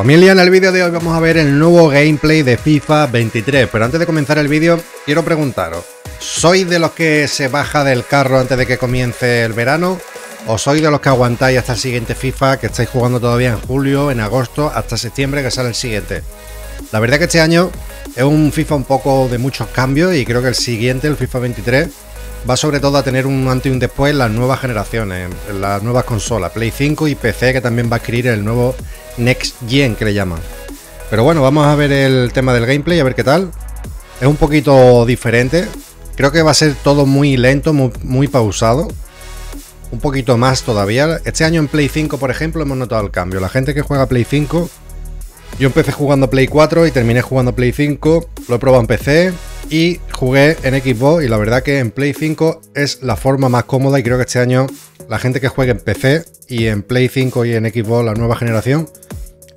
Familia, en el vídeo de hoy vamos a ver el nuevo gameplay de FIFA 23, pero antes de comenzar el vídeo quiero preguntaros, ¿sois de los que se baja del carro antes de que comience el verano? ¿O sois de los que aguantáis hasta el siguiente FIFA que estáis jugando todavía en julio, en agosto, hasta septiembre que sale el siguiente? La verdad que este año es un FIFA un poco de muchos cambios y creo que el siguiente, el FIFA 23, va sobre todo a tener un antes y un después en las nuevas generaciones, en las nuevas consolas, Play 5 y PC, que también va a adquirir el nuevo Next Gen que le llaman. Pero bueno, vamos a ver el tema del gameplay, a ver qué tal. Es un poquito diferente. Creo que va a ser todo muy lento, muy, pausado. Un poquito más todavía. Este año en Play 5, por ejemplo, hemos notado el cambio. La gente que juega Play 5 yo empecé jugando Play 4 y terminé jugando Play 5. Lo he probado en PC y jugué en Xbox. Y la verdad que en Play 5 es la forma más cómoda. Y creo que este año la gente que juegue en PC y en Play 5 y en Xbox, la nueva generación,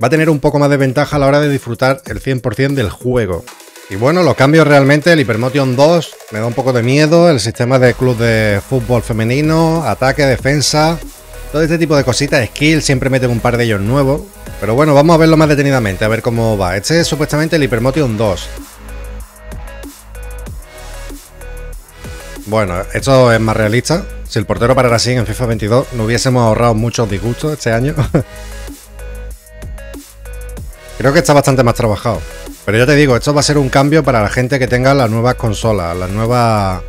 va a tener un poco más de ventaja a la hora de disfrutar el 100% del juego. Y bueno, los cambios realmente, el Hypermotion 2 me da un poco de miedo, el sistema de club de fútbol femenino, ataque, defensa, todo este tipo de cositas, skill, siempre meten un par de ellos nuevos. Pero bueno, vamos a verlo más detenidamente, a ver cómo va. Este es supuestamente el Hypermotion 2. Bueno, esto es más realista. Si el portero parara así en FIFA 22, no hubiésemos ahorrado muchos disgustos este año. Creo que está bastante más trabajado. Pero yo te digo, esto va a ser un cambio para la gente que tenga las nuevas consolas, la nueva,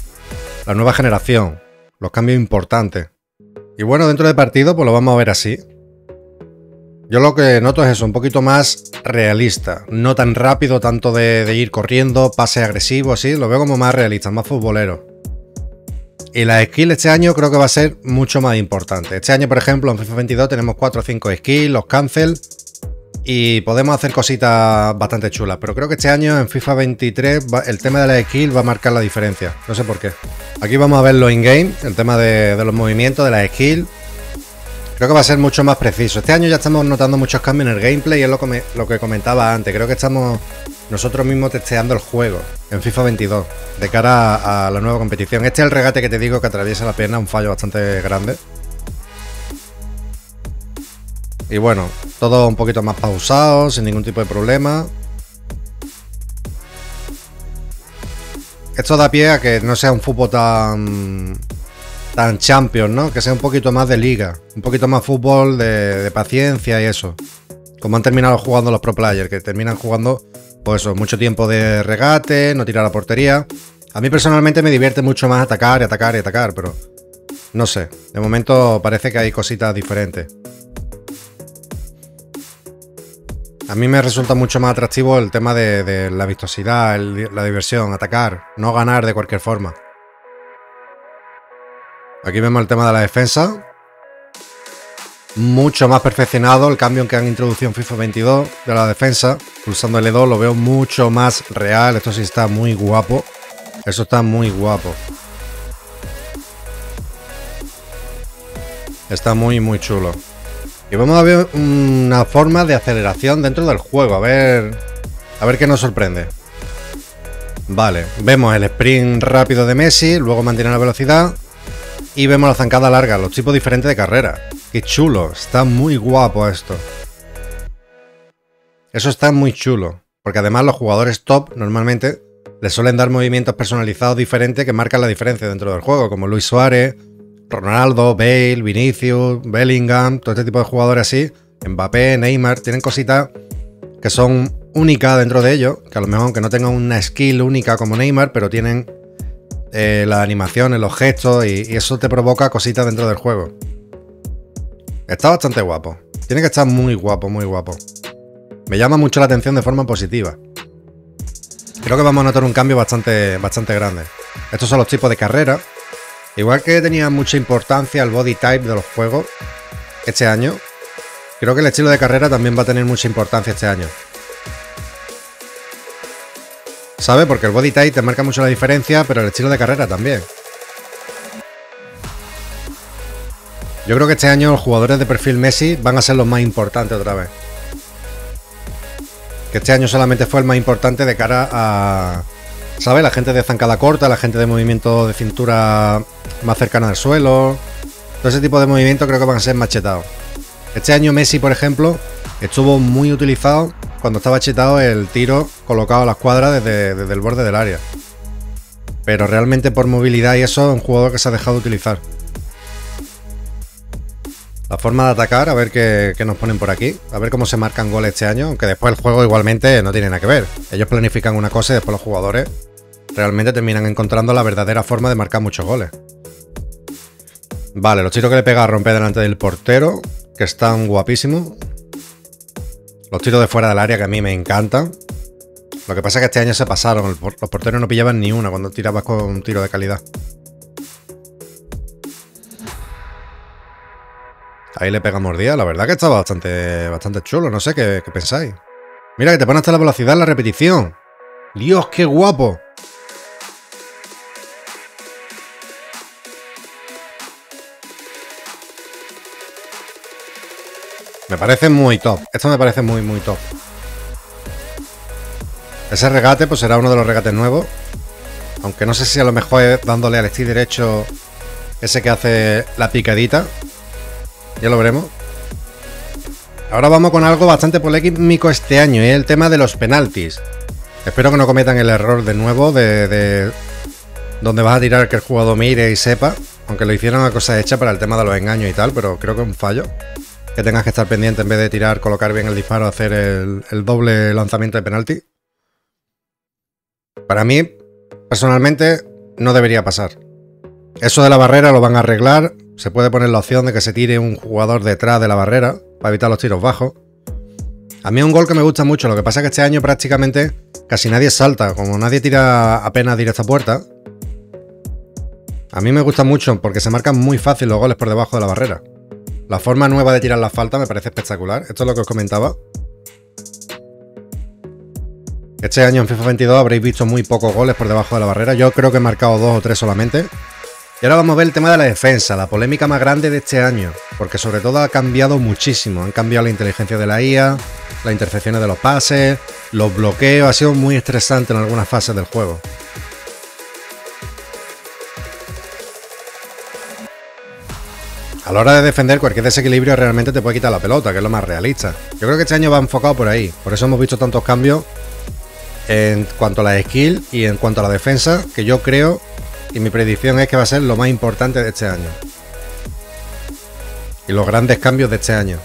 la nueva generación. Los cambios importantes. Y bueno, dentro de partido, pues lo vamos a ver así. Yo lo que noto es eso, un poquito más realista. No tan rápido, tanto de, de ir corriendo, pase agresivo, así. Lo veo como más realista, más futbolero. Y la skill este año creo que va a ser mucho más importante. Este año, por ejemplo, en FIFA 22 tenemos 4 o 5 skills, los cancel. Y podemos hacer cositas bastante chulas. Pero creo que este año en FIFA 23 el tema de la skill va a marcar la diferencia. No sé por qué. Aquí vamos a verlo in-game, el tema de, los movimientos, de la skill. Creo que va a ser mucho más preciso. Este año ya estamos notando muchos cambios en el gameplay, es lo, lo que comentaba antes. Creo que estamos nosotros mismos testeando el juego en FIFA 22 de cara a, la nueva competición. Este es el regate que te digo que atraviesa la pierna, un fallo bastante grande. Y bueno, todo un poquito más pausado, sin ningún tipo de problema. Esto da pie a que no sea un fútbol tan tan champion, ¿no? Que sea un poquito más de liga, un poquito más fútbol de, de paciencia y eso. Como han terminado jugando los pro players, que terminan jugando pues eso, mucho tiempo de regate, no tirar a la portería. A mí personalmente me divierte mucho más atacar y atacar y atacar, pero no sé. De momento parece que hay cositas diferentes. A mí me resulta mucho más atractivo el tema de, la vistosidad, la diversión, atacar, no ganar de cualquier forma. Aquí vemos el tema de la defensa mucho más perfeccionado el cambio que han introducido en FIFA 22 de la defensa. Pulsando L2 lo veo mucho más real. Esto sí está muy guapo. Eso está muy guapo. Está muy, muy chulo. Y vamos a ver una forma de aceleración dentro del juego. A ver, a ver qué nos sorprende. Vale, vemos el sprint rápido de Messi, luego mantiene la velocidad y vemos la zancada larga, los tipos diferentes de carrera. Qué chulo, está muy guapo esto. Eso está muy chulo, porque además los jugadores top normalmente les suelen dar movimientos personalizados diferentes que marcan la diferencia dentro del juego, como Luis Suárez, Ronaldo, Bale, Vinicius, Bellingham, todo este tipo de jugadores así, Mbappé, Neymar, tienen cositas que son únicas dentro de ellos, que a lo mejor aunque no tengan una skill única como Neymar, pero tienen eh, las animaciones, los gestos y, y eso te provoca cositas dentro del juego. Está bastante guapo. Tiene que estar muy guapo, muy guapo. Me llama mucho la atención de forma positiva. Creo que vamos a notar un cambio bastante, bastante grande. Estos son los tipos de carrera. Igual que tenía mucha importancia el body type de los juegos este año, creo que el estilo de carrera también va a tener mucha importancia este año. ¿Sabe? Porque el body type te marca mucho la diferencia, pero el estilo de carrera también. Yo creo que este año los jugadores de perfil Messi van a ser los más importantes otra vez. Que este año solamente fue el más importante de cara a. ¿Sabes? La gente de zancada corta, la gente de movimiento de cintura más cercana al suelo. Todo ese tipo de movimientos creo que van a ser machetados. Este año Messi, por ejemplo, estuvo muy utilizado cuando estaba chetado el tiro colocado a la escuadra desde, desde el borde del área. Pero realmente por movilidad y eso es un jugador que se ha dejado de utilizar. La forma de atacar, a ver qué, nos ponen por aquí. A ver cómo se marcan goles este año. Aunque después el juego igualmente no tiene nada que ver. Ellos planifican una cosa y después los jugadores realmente terminan encontrando la verdadera forma de marcar muchos goles. Vale, los tiros que le pega a romper delante del portero, que están guapísimos. Los tiros de fuera del área que a mí me encantan. Lo que pasa es que este año se pasaron. Los porteros no pillaban ni una cuando tirabas con un tiro de calidad. Ahí le pega mordida. La verdad que está bastante, bastante chulo. No sé qué, qué pensáis. Mira que te pone hasta la velocidad en la repetición. Dios, qué guapo. Me parece muy top. Esto me parece muy, muy top. Ese regate pues será uno de los regates nuevos. Aunque no sé si a lo mejor es dándole al stick derecho ese que hace la picadita. Ya lo veremos. Ahora vamos con algo bastante polémico este año y es el tema de los penaltis. Espero que no cometan el error de nuevo de, de donde vas a tirar que el jugador mire y sepa. Aunque lo hicieron a cosa hecha para el tema de los engaños y tal, pero creo que es un fallo. Que tengas que estar pendiente en vez de tirar, colocar bien el disparo, hacer el, el doble lanzamiento de penalti. Para mí, personalmente, no debería pasar. Eso de la barrera lo van a arreglar. Se puede poner la opción de que se tire un jugador detrás de la barrera para evitar los tiros bajos. A mí es un gol que me gusta mucho. Lo que pasa es que este año prácticamente casi nadie salta. Como nadie tira apenas directa a puerta. A mí me gusta mucho porque se marcan muy fácil los goles por debajo de la barrera. La forma nueva de tirar la falta me parece espectacular. Esto es lo que os comentaba. Este año en FIFA 22 habréis visto muy pocos goles por debajo de la barrera. Yo creo que he marcado dos o tres solamente. Y ahora vamos a ver el tema de la defensa, la polémica más grande de este año. Porque sobre todo ha cambiado muchísimo. Han cambiado la inteligencia de la IA, las intercepciones de los pases, los bloqueos. Ha sido muy estresante en algunas fases del juego. A la hora de defender, cualquier desequilibrio realmente te puede quitar la pelota, que es lo más realista. Yo creo que este año va enfocado por ahí. Por eso hemos visto tantos cambios en cuanto a la skill y en cuanto a la defensa, que yo creo y mi predicción es que va a ser lo más importante de este año. Y los grandes cambios de este año.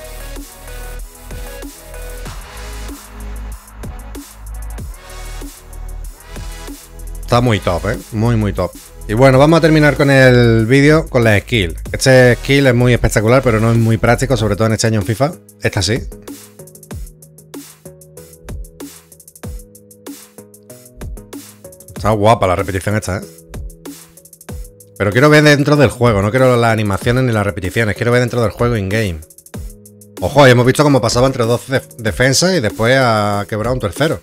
Está muy top, ¿eh? Muy, muy top. Y bueno, vamos a terminar con el vídeo con la skill. Este skill es muy espectacular, pero no es muy práctico, sobre todo en este año en FIFA. Esta sí. Está guapa la repetición esta, ¿eh? Pero quiero ver dentro del juego, no quiero las animaciones ni las repeticiones, quiero ver dentro del juego in-game. Ojo, hemos visto cómo pasaba entre dos defensas y después ha quebrado un tercero.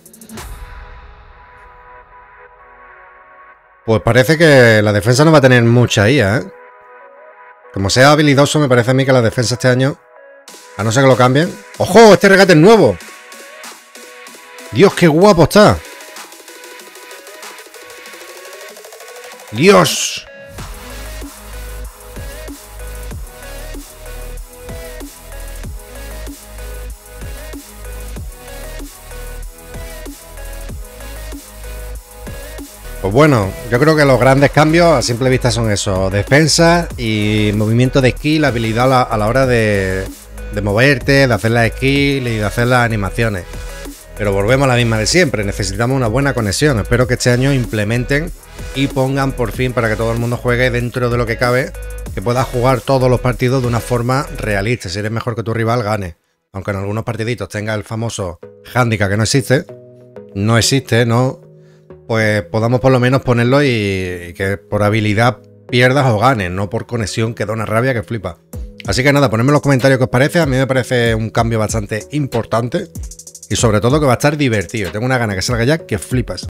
Pues parece que la defensa no va a tener mucha IA, ¿eh? Como sea habilidoso, me parece a mí que la defensa este año, a no ser que lo cambien... ¡Ojo! Este regate es nuevo. Dios, qué guapo está. Dios. Pues bueno, yo creo que los grandes cambios a simple vista son eso, defensa y movimiento de skill, habilidad a la hora de, moverte, de hacer las skills y de hacer las animaciones. Pero volvemos a la misma de siempre, necesitamos una buena conexión. Espero que este año implementen y pongan por fin para que todo el mundo juegue dentro de lo que cabe, que pueda jugar todos los partidos de una forma realista. Si eres mejor que tu rival, gane. Aunque en algunos partiditos tenga el famoso handicap que no existe, no existe, ¿no? Pues podamos por lo menos ponerlo y, que por habilidad pierdas o ganes, no por conexión que da una rabia que flipa. Así que nada, ponedme en los comentarios qué os parece. A mí me parece un cambio bastante importante y sobre todo que va a estar divertido. Tengo una gana que salga ya que flipas.